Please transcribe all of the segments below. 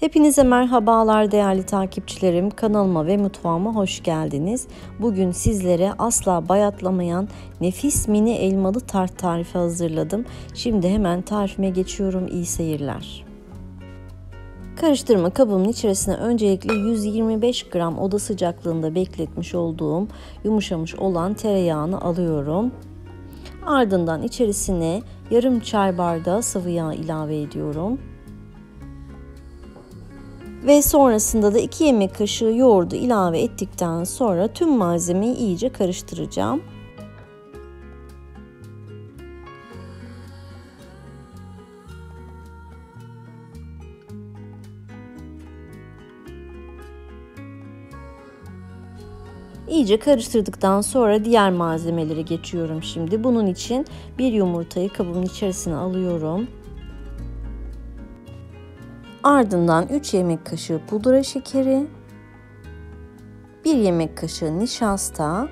Hepinize merhabalar değerli takipçilerim. Kanalıma ve mutfağıma hoş geldiniz. Bugün sizlere asla bayatlamayan nefis mini elmalı tart tarifi hazırladım. Şimdi hemen tarifime geçiyorum. İyi seyirler. Karıştırma kabımın içerisine öncelikle 125 gram oda sıcaklığında bekletmiş olduğum yumuşamış olan tereyağını alıyorum. Ardından içerisine yarım çay bardağı sıvı yağ ilave ediyorum. Ve sonrasında da 2 yemek kaşığı yoğurdu ilave ettikten sonra tüm malzemeyi iyice karıştıracağım. İyice karıştırdıktan sonra diğer malzemeleri geçiyorum şimdi. Bunun için bir yumurtayı kabımın içerisine alıyorum. Ardından 3 yemek kaşığı pudra şekeri, 1 yemek kaşığı nişasta,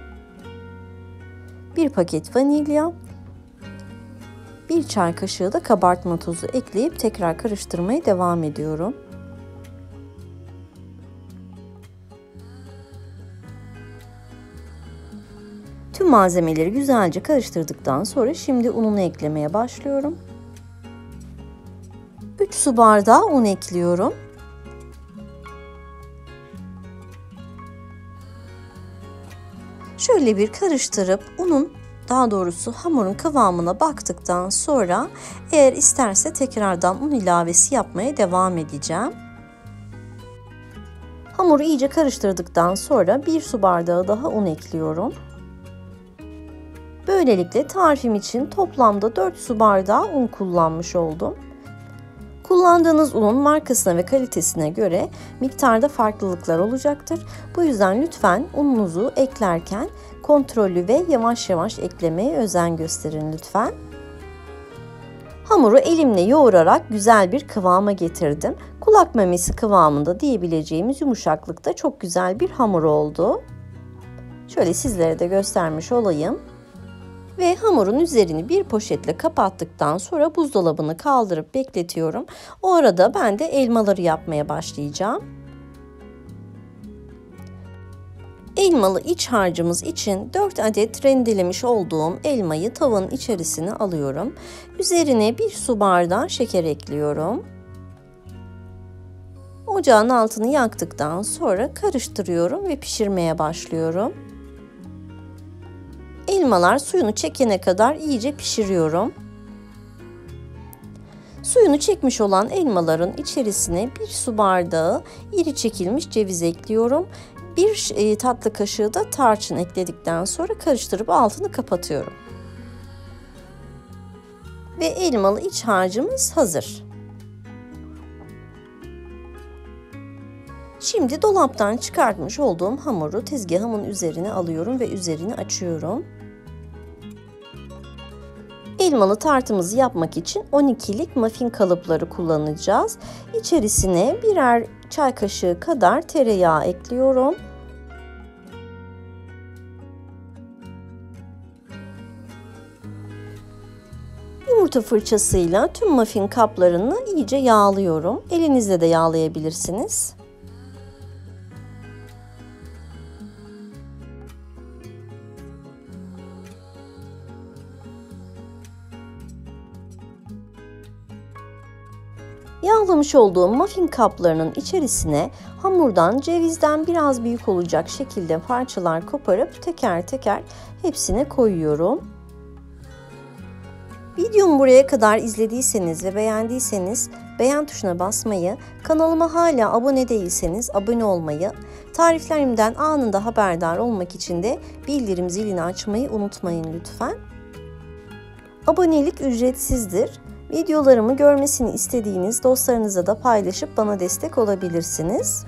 1 paket vanilya, 1 çay kaşığı da kabartma tozu ekleyip tekrar karıştırmaya devam ediyorum. Tüm malzemeleri güzelce karıştırdıktan sonra şimdi ununu eklemeye başlıyorum. 3 su bardağı un ekliyorum. Şöyle bir karıştırıp unun daha doğrusu hamurun kıvamına baktıktan sonra eğer isterse tekrardan un ilavesi yapmaya devam edeceğim. Hamuru iyice karıştırdıktan sonra bir su bardağı daha un ekliyorum. Böylelikle tarifim için toplamda 4 su bardağı un kullanmış oldum. Kullandığınız unun markasına ve kalitesine göre miktarda farklılıklar olacaktır. Bu yüzden lütfen ununuzu eklerken kontrollü ve yavaş yavaş eklemeye özen gösterin lütfen. Hamuru elimle yoğurarak güzel bir kıvama getirdim. Kulak memesi kıvamında diyebileceğimiz yumuşaklıkta çok güzel bir hamur oldu. Şöyle sizlere de göstermiş olayım. Ve hamurun üzerini bir poşetle kapattıktan sonra buzdolabını kaldırıp bekletiyorum. O arada ben de elmaları yapmaya başlayacağım. Elmalı iç harcımız için 4 adet rendelemiş olduğum elmayı tavanın içerisine alıyorum. Üzerine bir su bardağı şeker ekliyorum. Ocağın altını yaktıktan sonra karıştırıyorum ve pişirmeye başlıyorum. Elmalar suyunu çekene kadar iyice pişiriyorum. Suyunu çekmiş olan elmaların içerisine bir su bardağı iri çekilmiş ceviz ekliyorum. Bir e, tatlı kaşığı da tarçın ekledikten sonra karıştırıp altını kapatıyorum. Ve elmalı iç harcımız hazır. Şimdi dolaptan çıkartmış olduğum hamuru tezgahımın üzerine alıyorum ve üzerini açıyorum. Elmalı tartımızı yapmak için 12'lik muffin kalıpları kullanacağız. İçerisine birer çay kaşığı kadar tereyağı ekliyorum. Yumurta fırçasıyla tüm muffin kaplarını iyice yağlıyorum. Elinizle de yağlayabilirsiniz. Yağlamış olduğum muffin kaplarının içerisine hamurdan cevizden biraz büyük olacak şekilde parçalar koparıp teker teker hepsine koyuyorum. Videomu buraya kadar izlediyseniz ve beğendiyseniz beğen tuşuna basmayı, kanalıma hala abone değilseniz abone olmayı, tariflerimden anında haberdar olmak için de bildirim zilini açmayı unutmayın lütfen. Abonelik ücretsizdir. Videolarımı görmesini istediğiniz dostlarınıza da paylaşıp bana destek olabilirsiniz.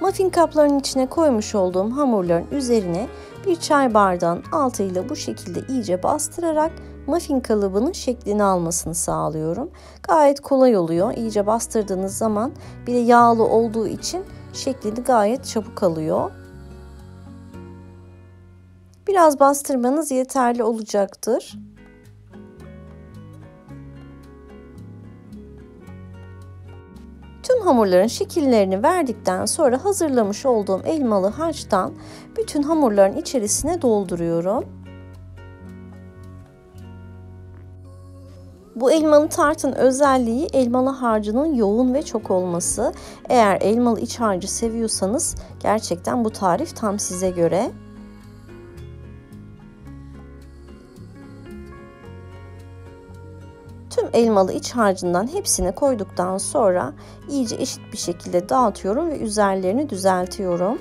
Muffin kaplarının içine koymuş olduğum hamurların üzerine bir çay bardağın altıyla bu şekilde iyice bastırarak muffin kalıbının şeklini almasını sağlıyorum. Gayet kolay oluyor. İyice bastırdığınız zaman bir de yağlı olduğu için şeklini gayet çabuk alıyor. Biraz bastırmanız yeterli olacaktır. hamurların şekillerini verdikten sonra hazırlamış olduğum elmalı harçtan bütün hamurların içerisine dolduruyorum. Bu elmalı tartın özelliği elmalı harcının yoğun ve çok olması. Eğer elmalı iç harcı seviyorsanız gerçekten bu tarif tam size göre. Elmalı iç harcından hepsini koyduktan sonra iyice eşit bir şekilde dağıtıyorum ve üzerlerini düzeltiyorum.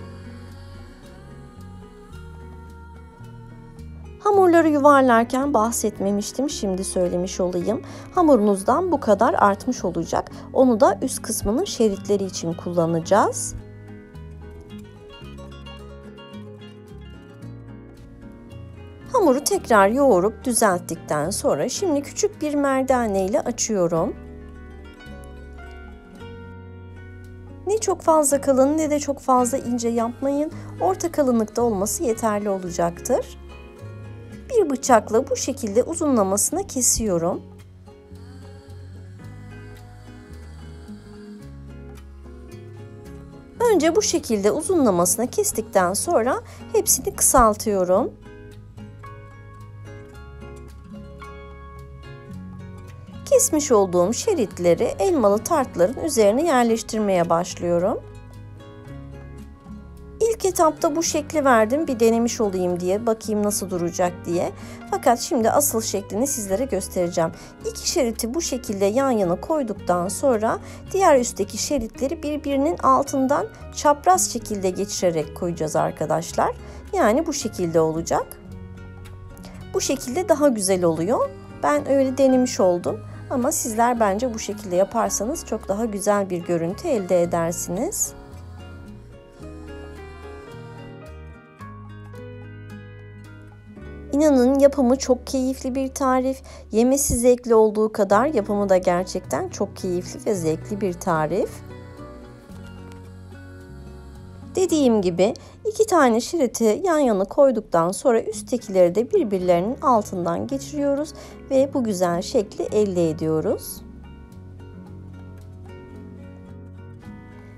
Hamurları yuvarlarken bahsetmemiştim. Şimdi söylemiş olayım. Hamurunuzdan bu kadar artmış olacak. Onu da üst kısmının şeritleri için kullanacağız. Hamuru tekrar yoğurup düzelttikten sonra şimdi küçük bir merdane ile açıyorum. Ne çok fazla kalın ne de çok fazla ince yapmayın. Orta kalınlıkta olması yeterli olacaktır. Bir bıçakla bu şekilde uzunlamasına kesiyorum. Önce bu şekilde uzunlamasına kestikten sonra hepsini kısaltıyorum. Kesmiş olduğum şeritleri elmalı tartların üzerine yerleştirmeye başlıyorum. İlk etapta bu şekli verdim bir denemiş olayım diye bakayım nasıl duracak diye. Fakat şimdi asıl şeklini sizlere göstereceğim. İki şeriti bu şekilde yan yana koyduktan sonra diğer üstteki şeritleri birbirinin altından çapraz şekilde geçirerek koyacağız arkadaşlar. Yani bu şekilde olacak. Bu şekilde daha güzel oluyor. Ben öyle denemiş oldum. Ama sizler bence bu şekilde yaparsanız çok daha güzel bir görüntü elde edersiniz. İnanın yapımı çok keyifli bir tarif. Yemesi zevkli olduğu kadar yapımı da gerçekten çok keyifli ve zevkli bir tarif. Dediğim gibi iki tane şeriti yan yana koyduktan sonra üsttekileri de birbirlerinin altından geçiriyoruz ve bu güzel şekli elde ediyoruz.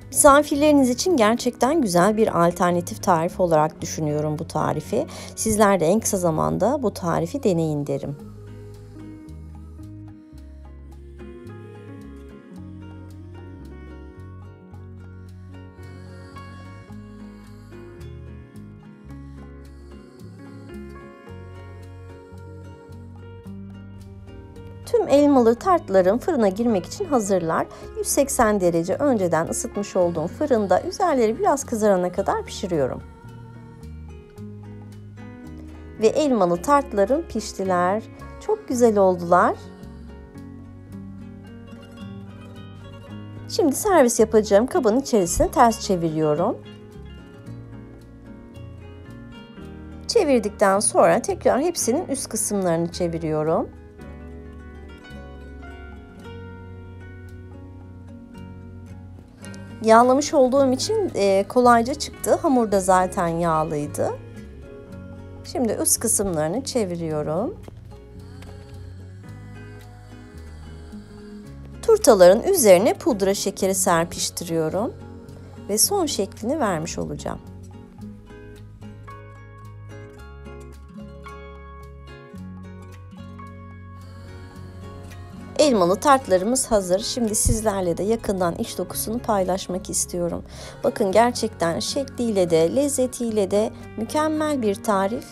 Misafirleriniz için gerçekten güzel bir alternatif tarif olarak düşünüyorum bu tarifi. Sizler de en kısa zamanda bu tarifi deneyin derim. Tüm elmalı tartlarım fırına girmek için hazırlar. 180 derece önceden ısıtmış olduğum fırında üzerleri biraz kızarana kadar pişiriyorum. Ve elmalı tartlarım piştiler. Çok güzel oldular. Şimdi servis yapacağım kabın içerisine ters çeviriyorum. Çevirdikten sonra tekrar hepsinin üst kısımlarını çeviriyorum. Yağlamış olduğum için e, kolayca çıktı. Hamur da zaten yağlıydı. Şimdi üst kısımlarını çeviriyorum. Turtaların üzerine pudra şekeri serpiştiriyorum ve son şeklini vermiş olacağım. Elmalı tartlarımız hazır. Şimdi sizlerle de yakından iç dokusunu paylaşmak istiyorum. Bakın gerçekten şekliyle de lezzetiyle de mükemmel bir tarif.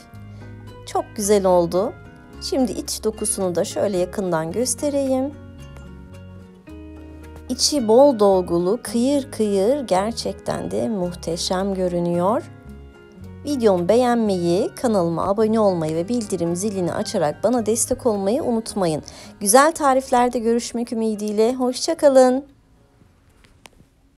Çok güzel oldu. Şimdi iç dokusunu da şöyle yakından göstereyim. İçi bol dolgulu, kıyır kıyır gerçekten de muhteşem görünüyor. Videomu beğenmeyi, kanalıma abone olmayı ve bildirim zilini açarak bana destek olmayı unutmayın. Güzel tariflerde görüşmek ümidiyle, hoşçakalın.